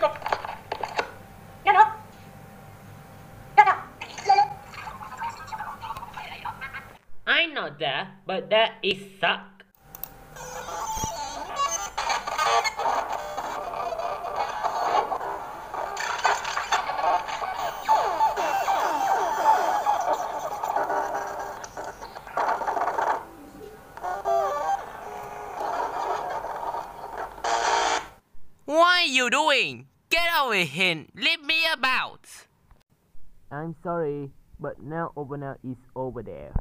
Pick up. Get up. Get up. I know that, but that is suck. Are you doing? Get over here! Leave me about! I'm sorry, but now opener is over there.